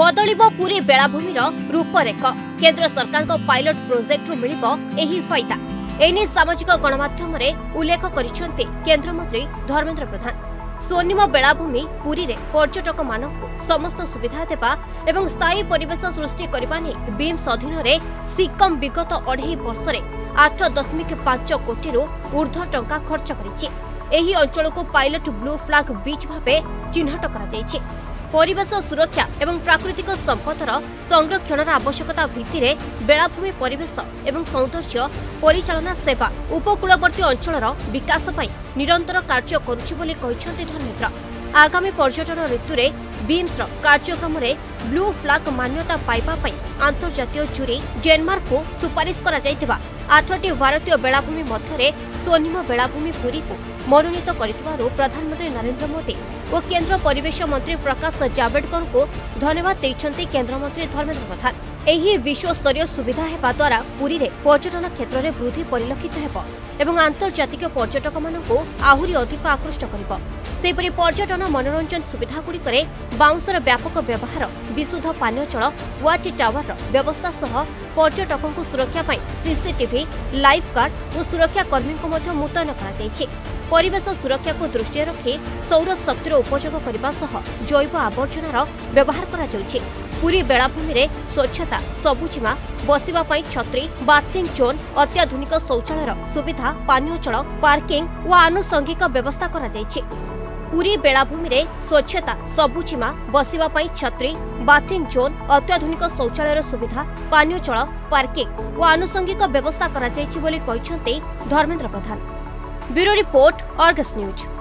ବଦଳିବ ପୁରୀ ବେଳାଭୂମିର ରୂପରେଖ। କେନ୍ଦ୍ର ସରକାରଙ୍କ ପାଇଲଟ ପ୍ରୋଜେକ୍ଟରୁ ମିଳିବ ଏହି ଫାଇଦା। ଏନେଇ ସାମାଜିକ ଗଣମାଧ୍ୟମରେ ଉଲ୍ଲେଖ କରିଛନ୍ତି କେନ୍ଦ୍ରମନ୍ତ୍ରୀ ଧର୍ମେନ୍ଦ୍ର ପ୍ରଧାନ। ସ୍ୱର୍ଣ୍ଣିମ ବେଳାଭୂମି ପୁରୀରେ ପର୍ଯ୍ୟଟକମାନଙ୍କୁ ସମସ୍ତ ସୁବିଧା ଦେବା ଏବଂ ସ୍ଥାୟୀ ପରିବେଶ ସୃଷ୍ଟି କରିବା ନେଇ ବିମ୍ସ ଅଧୀନରେ ସିକମ୍ ବିଗତ ଅଢ଼େଇ ବର୍ଷରେ ଆଠ ଦଶମିକ ପାଞ୍ଚ କୋଟିରୁ ଉର୍ଦ୍ଧ୍ୱ ଟଙ୍କା ଖର୍ଚ୍ଚ କରିଛି। ଏହି ଅଞ୍ଚଳକୁ ପାଇଲଟ ବ୍ଲୁ ଫ୍ଲାଗ୍ ବିଚ୍ ଭାବେ ଚିହ୍ନଟ କରାଯାଇଛି। ପରିବେଶ ସୁରକ୍ଷା ଏବଂ ପ୍ରାକୃତିକ ସମ୍ପଦର ସଂରକ୍ଷଣର ଆବଶ୍ୟକତା ଭିତ୍ତିରେ ବେଳାଭୂମି ପରିବେଶ ଏବଂ ସୌନ୍ଦର୍ଯ୍ୟ ପରିଚାଳନା ସେବା ଉପକୂଳବର୍ତ୍ତୀ ଅଞ୍ଚଳର ବିକାଶ ପାଇଁ ନିରନ୍ତର କାର୍ଯ୍ୟ କରୁଛି ବୋଲି କହିଛନ୍ତି ଧର୍ମେନ୍ଦ୍ର। ଆଗାମୀ ପର୍ଯ୍ୟଟନ ଋତୁରେ ବିମ୍ସର କାର୍ଯ୍ୟକ୍ରମରେ ବ୍ଲୁ ଫ୍ଲାଗ୍ ମାନ୍ୟତା ପାଇବା ପାଇଁ ଆନ୍ତର୍ଜାତୀୟ ଜୁରି ଡେନମାର୍କକୁ ସୁପାରିଶ କରାଯାଇଥିବା ଆଠଟି ଭାରତୀୟ ବେଳାଭୂମି ମଧ୍ୟରେ ସ୍ୱର୍ଣ୍ଣିମ ବେଳାଭୂମି ପୁରୀକୁ ମନୋନୀତ କରିଥିବାରୁ ପ୍ରଧାନମନ୍ତ୍ରୀ ନରେନ୍ଦ୍ର ମୋଦି ଓ କେନ୍ଦ୍ର ପରିବେଶ ମନ୍ତ୍ରୀ ପ୍ରକାଶ ଜାଭେଡକରଙ୍କୁ ଧନ୍ୟବାଦ ଦେଇଛନ୍ତି କେନ୍ଦ୍ରମନ୍ତ୍ରୀ ଧର୍ମେନ୍ଦ୍ର ପ୍ରଧାନ। ଏହି ବିଶ୍ୱସ୍ତରୀୟ ସୁବିଧା ହେବା ଦ୍ୱାରା ପୁରୀରେ ପର୍ଯ୍ୟଟନ କ୍ଷେତ୍ରରେ ବୃଦ୍ଧି ପରିଲକ୍ଷିତ ହେବ ଏବଂ ଆନ୍ତର୍ଜାତିକ ପର୍ଯ୍ୟଟକମାନଙ୍କୁ ଆହୁରି ଅଧିକ ଆକୃଷ୍ଟ କରିବ ସେହିପରି ପର୍ଯ୍ୟଟନ ମନୋରଞ୍ଜନ ସୁବିଧାଗୁଡ଼ିକରେ ବାଉଁଶର ବ୍ୟାପକ ବ୍ୟବହାର ବିଶୁଦ୍ଧ ପାନୀୟ ଜଳ ୱାଚ୍ ଟାୱାରର ବ୍ୟବସ୍ଥା ସହ ପର୍ଯ୍ୟଟକଙ୍କୁ ସୁରକ୍ଷା ପାଇଁ ସିସିଟିଭି ଲାଇଫ୍ ଗାର୍ଡ ଓ ସୁରକ୍ଷା କର୍ମୀଙ୍କୁ ମଧ୍ୟ ମୁତୟନ କରାଯାଇଛି। ପରିବେଶ ସୁରକ୍ଷାକୁ ଦୃଷ୍ଟିରେ ରଖି ସୌର ଶକ୍ତିର ଉପଯୋଗ କରିବା ସହ ଜୈବ ଆବର୍ଜନାର ବ୍ୟବହାର କରାଯାଉଛି। ପୁରୀ ବେଳାଭୂମିରେ ସ୍ୱଚ୍ଛତା ସବୁଜିମା ବସିବା ପାଇଁ ଛତ୍ରୀ ବାଥିଂ ଜୋନ୍ ଅତ୍ୟାଧୁନିକ ଶୌଚାଳୟର ସୁବିଧା ପାନୀୟ ଜଳ ପାର୍କିଂ ଓ ଆନୁଷଙ୍ଗିକ ବ୍ୟବସ୍ଥା କରାଯାଇଛି। ପୁରୀ ବେଳାଭୂମିରେ ସ୍ୱଚ୍ଛତା ସବୁଜିମା ବସିବା ପାଇଁ ଛତ୍ରୀ ବାଥିଂ ଜୋନ୍ ଅତ୍ୟାଧୁନିକ ଶୌଚାଳୟର ସୁବିଧା ପାନୀୟ ଜଳ ପାର୍କିଂ ଓ ଆନୁଷଙ୍ଗିକ ବ୍ୟବସ୍ଥା କରାଯାଇଛି ବୋଲି କହିଛନ୍ତି Dharmendra Pradhan. Bureau report Argus news.